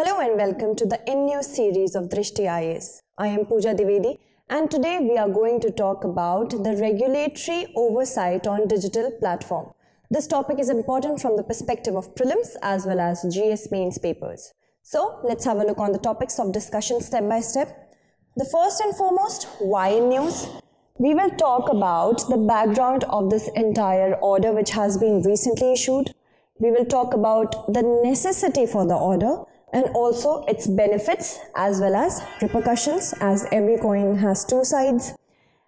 Hello and welcome to the In News series of Drishti IAS. I am Pooja Dwivedi and today we are going to talk about the regulatory oversight on digital platform. This topic is important from the perspective of prelims as well as GS mains papers. So let's have a look on the topics of discussion step by step. The first and foremost, why in news? We will talk about the background of this entire order which has been recently issued. We will talk about the necessity for the order and also its benefits as well as repercussions as every coin has two sides.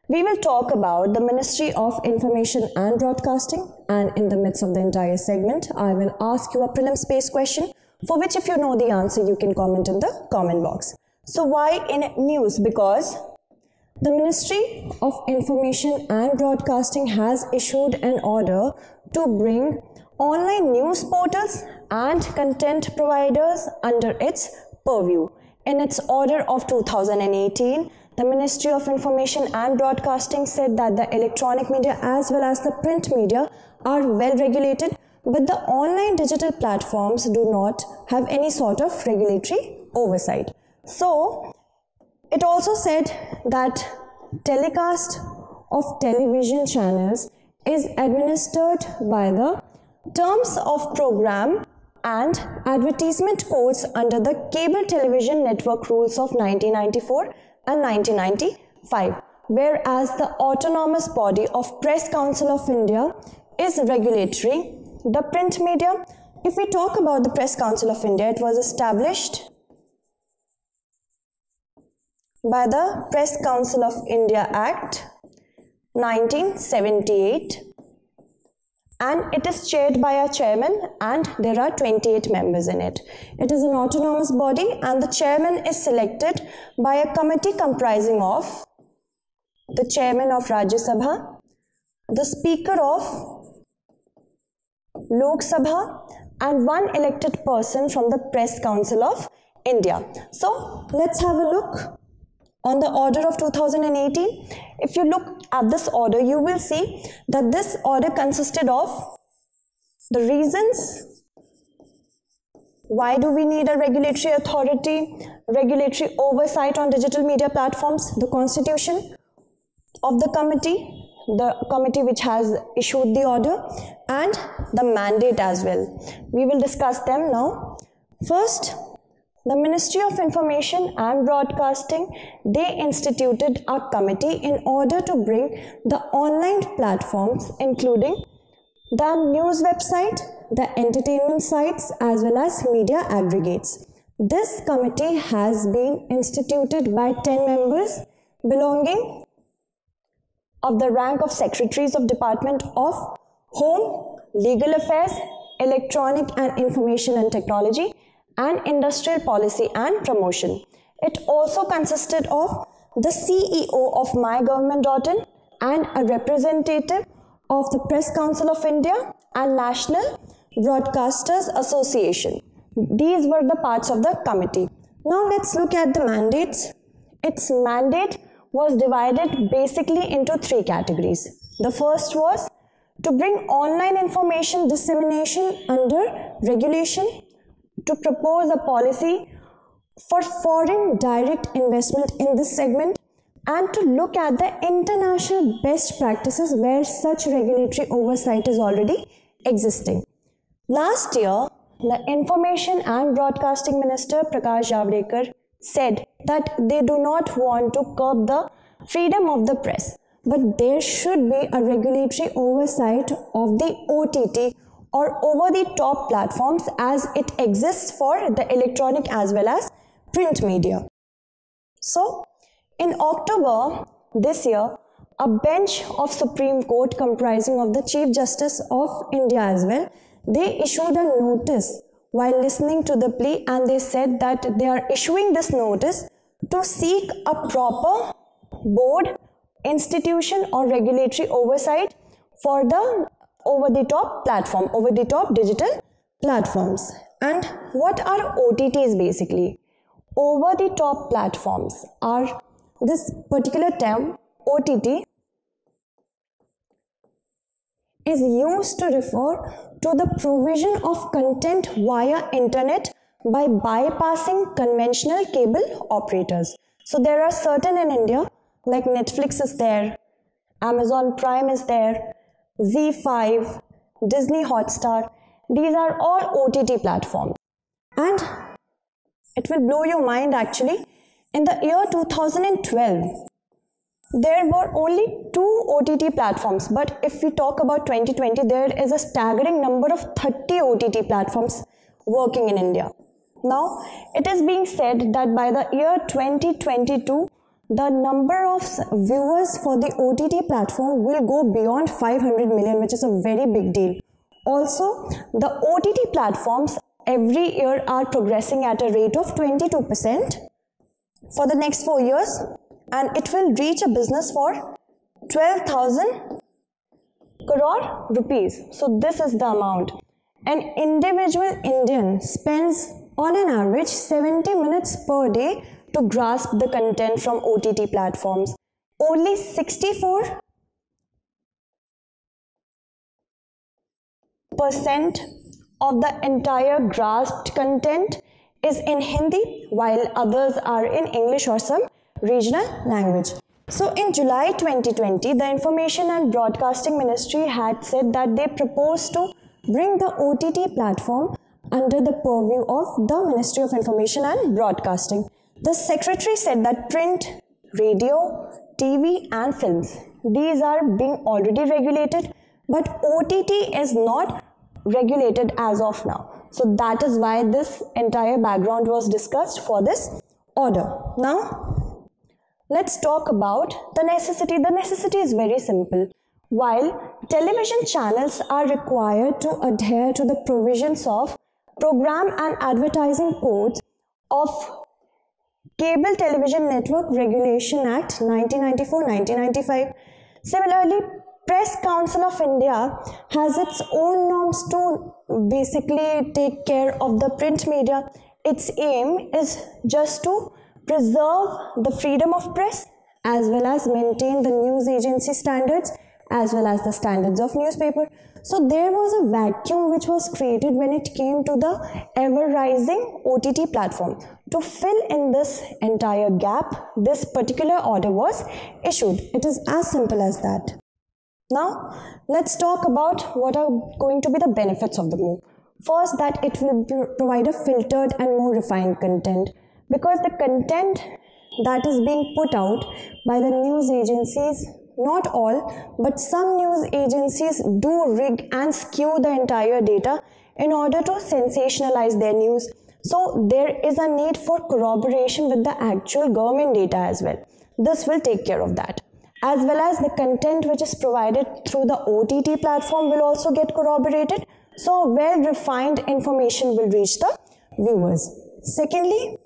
We will talk about the Ministry of Information and Broadcasting and in the midst of the entire segment I will ask you a prelim space question for which if you know the answer you can comment in the comment box. So why in news? Because the Ministry of Information and Broadcasting has issued an order to bring online news portals and content providers under its purview. In its order of 2018, the Ministry of Information and Broadcasting said that the electronic media as well as the print media are well regulated, but the online digital platforms do not have any sort of regulatory oversight. So, it also said that telecast of television channels is administered by the terms of program and advertisement codes under the Cable Television Network Rules of 1994 and 1995, whereas the autonomous body of Press Council of India is regulatory. The print media, if we talk about the Press Council of India, it was established by the Press Council of India Act 1978 and it is chaired by a chairman and there are 28 members in it. It is an autonomous body and the chairman is selected by a committee comprising of the chairman of Rajya Sabha, the speaker of Lok Sabha and one elected person from the Press Council of India. So let's have a look on the order of 2018 if you look at this order you will see that this order consisted of the reasons why do we need a regulatory authority regulatory oversight on digital media platforms the constitution of the committee the committee which has issued the order and the mandate as well. We will discuss them now. First the Ministry of Information and Broadcasting, they instituted a committee in order to bring the online platforms including the news website, the entertainment sites as well as media aggregates. This committee has been instituted by 10 members belonging of the rank of Secretaries of Department of Home, Legal Affairs, Electronic and Information and Technology, and industrial policy and promotion. It also consisted of the CEO of mygovernment.in and a representative of the Press Council of India and National Broadcasters Association. These were the parts of the committee. Now let's look at the mandates. Its mandate was divided basically into three categories. The first was to bring online information dissemination under regulation to propose a policy for foreign direct investment in this segment and to look at the international best practices where such regulatory oversight is already existing. Last year, the Information and Broadcasting Minister Prakash Javadekar said that they do not want to curb the freedom of the press, but there should be a regulatory oversight of the OTT or over the top platforms as it exists for the electronic as well as print media. So, in October this year, a bench of Supreme Court comprising of the Chief Justice of India as well, they issued a notice while listening to the plea and they said that they are issuing this notice to seek a proper board, institution or regulatory oversight for the over the top platform, over the top digital platforms. And what are OTTs basically? Over the top platforms are this particular term OTT is used to refer to the provision of content via internet by bypassing conventional cable operators. So there are certain in India, like Netflix is there, Amazon Prime is there, ZEE5, Disney Hotstar. These are all OTT platforms. And it will blow your mind actually. In the year 2012, there were only two OTT platforms, but if we talk about 2020, there is a staggering number of 30 OTT platforms working in India. Now, it is being said that by the year 2022, the number of viewers for the OTT platform will go beyond 500 million, which is a very big deal. Also, the OTT platforms every year are progressing at a rate of 22% for the next four years and it will reach a business for 12,000 crore rupees. So this is the amount. An individual Indian spends on an average 70 minutes per day to grasp the content from OTT platforms. Only 64 percent of the entire grasped content is in Hindi while others are in English or some regional language. So in July 2020, the Information and Broadcasting Ministry had said that they proposed to bring the OTT platform under the purview of the Ministry of Information and Broadcasting. The secretary said that print, radio, TV and films, these are being already regulated, but OTT is not regulated as of now. So that is why this entire background was discussed for this order. Now, let's talk about the necessity. The necessity is very simple. While television channels are required to adhere to the provisions of Program and Advertising Codes of Cable Television Network Regulation Act 1994-1995. Similarly, Press Council of India has its own norms to basically take care of the print media. Its aim is just to preserve the freedom of press as well as maintain the news agency standards as well as the standards of newspaper. So there was a vacuum which was created when it came to the ever rising OTT platform. To fill in this entire gap, this particular order was issued. It is as simple as that. Now, let's talk about what are going to be the benefits of the move. First, that it will provide a filtered and more refined content because the content that is being put out by the news agencies not all, but some news agencies do rig and skew the entire data in order to sensationalize their news. So there is a need for corroboration with the actual government data as well. This will take care of that. As well as the content which is provided through the OTT platform will also get corroborated. So well refined information will reach the viewers. Secondly,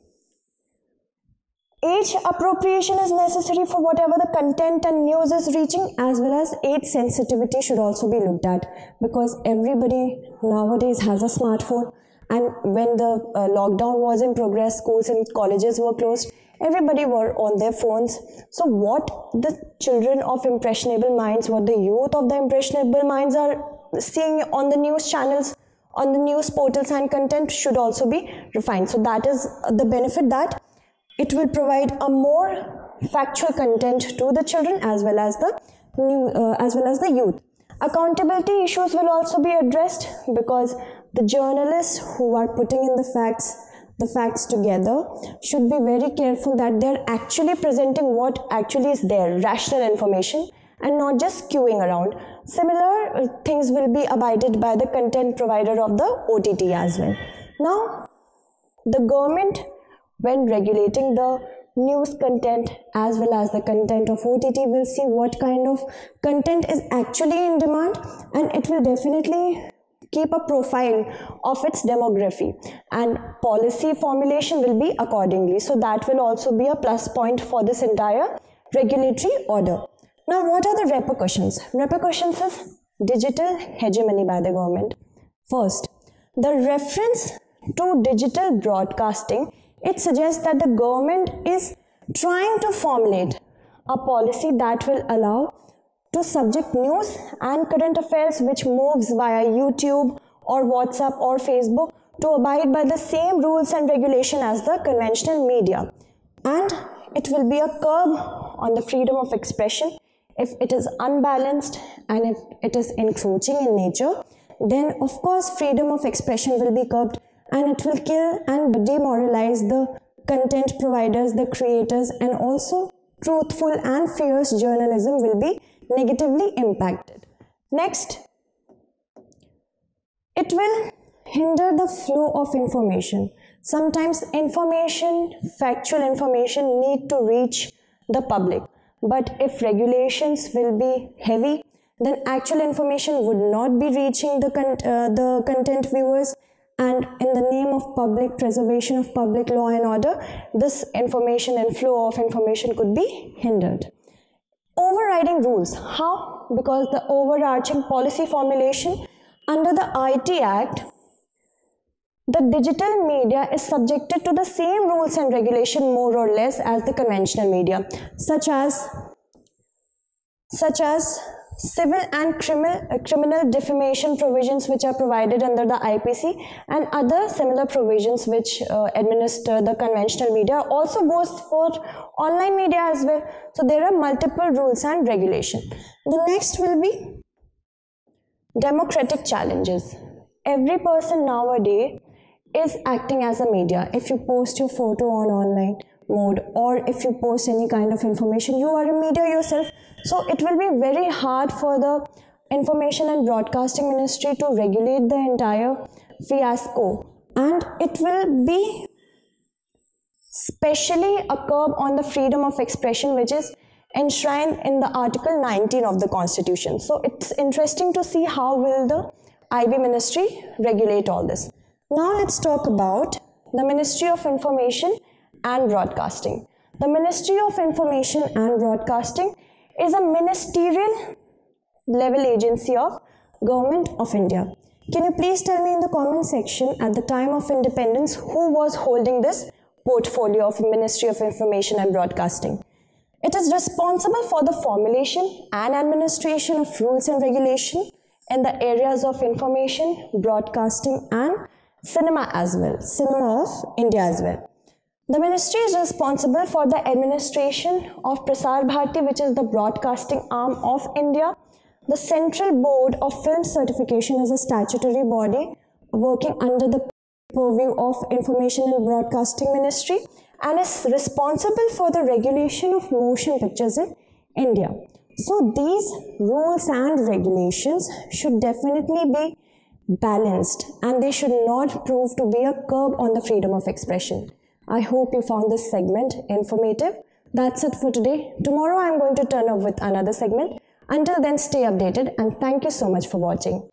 age appropriation is necessary for whatever the content and news is reaching as well as age sensitivity should also be looked at because everybody nowadays has a smartphone. And when the uh, lockdown was in progress schools and colleges were closed everybody were on their phones. So what the children of impressionable minds what the youth of the impressionable minds are seeing on the news channels on the news portals and content should also be refined. So that is the benefit that it will provide a more factual content to the children as well as the new uh, as well as the youth. Accountability issues will also be addressed because the journalists who are putting in the facts the facts together should be very careful that they're actually presenting what actually is there, rational information, and not just queuing around. Similar uh, things will be abided by the content provider of the OTT as well. Now, the government when regulating the news content as well as the content of OTT will see what kind of content is actually in demand and it will definitely keep a profile of its demography and policy formulation will be accordingly. So that will also be a plus point for this entire regulatory order. Now what are the repercussions? Repercussions is digital hegemony by the government. First the reference to digital broadcasting it suggests that the government is trying to formulate a policy that will allow to subject news and current affairs which moves via YouTube or WhatsApp or Facebook to abide by the same rules and regulation as the conventional media. And it will be a curb on the freedom of expression if it is unbalanced and if it is encroaching in nature then of course freedom of expression will be curbed and it will kill and demoralize the content providers the creators and also truthful and fierce journalism will be negatively impacted. Next it will hinder the flow of information. Sometimes information factual information need to reach the public. But if regulations will be heavy then actual information would not be reaching the, con- uh, the content viewers and in the name of public preservation of public law and order this information and flow of information could be hindered. Overriding rules. How? Because the overarching policy formulation under the IT Act the digital media is subjected to the same rules and regulation more or less as the conventional media such as such as civil and criminal, uh, criminal defamation provisions which are provided under the IPC and other similar provisions which uh, administer the conventional media also goes for online media as well. So there are multiple rules and regulation. The next will be democratic challenges. Every person nowadays is acting as a media. If you post your photo on online mode or if you post any kind of information, you are a media yourself. So it will be very hard for the Information and Broadcasting Ministry to regulate the entire fiasco. And it will be specially a curb on the freedom of expression which is enshrined in the article 19 of the constitution. So it's interesting to see how will the ib ministry regulate all this. Now let's talk about the ministry of information and broadcasting. The ministry of information and broadcasting is a ministerial level agency of government of India. Can you please tell me in the comment section at the time of independence who was holding this portfolio of Ministry of Information and Broadcasting? It is responsible for the formulation and administration of rules and regulation in the areas of information, broadcasting and cinema as well, cinema of India as well. The ministry is responsible for the administration of Prasar Bharati, which is the broadcasting arm of India. The Central Board of Film Certification is a statutory body working under the purview of Information and Broadcasting Ministry and is responsible for the regulation of motion pictures in India. So these rules and regulations should definitely be balanced and they should not prove to be a curb on the freedom of expression. I hope you found this segment informative. That's it for today. Tomorrow I'm going to turn up with another segment. Until then, stay updated and thank you so much for watching.